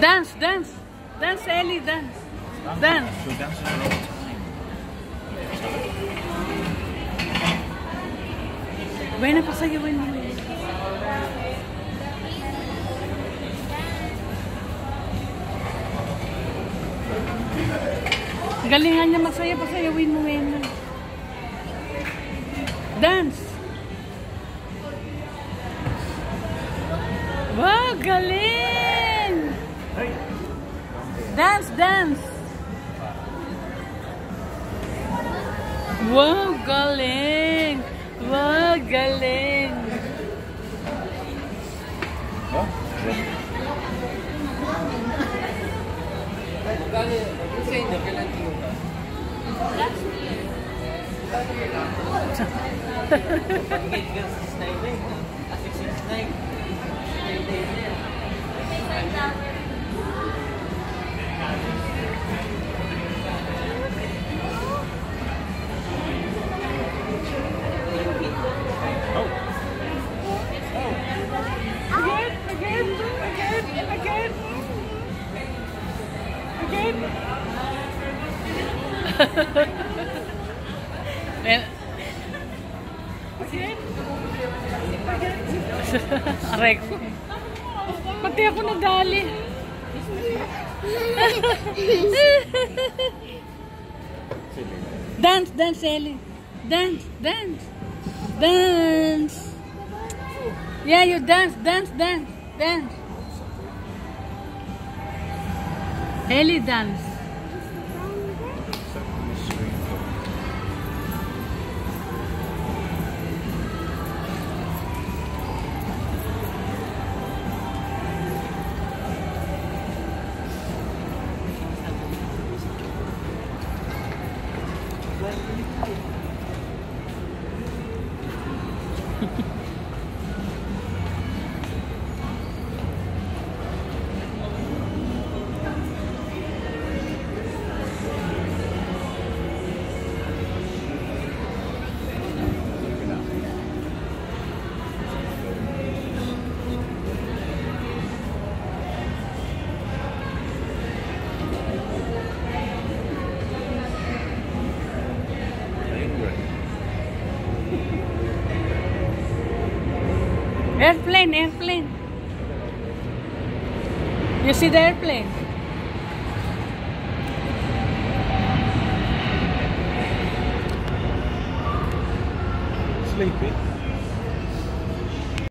Dance, dance. Dance, Ellie, dance. Dance. So dancing all the time. Buena pa sa'yo, buena. Galingan niya masaya pa sa'yo, win mo, win. Dance. Oh, wow, galing! Dance, dance. Wow, galing! Wow, galing! Aray ko. Pati ako nadali. dance, dance, Ellie. Dance, dance. Dance. Yeah, you dance, dance, dance, dance. Ellie dance. Airplane, airplane. You see the airplane? Sleepy.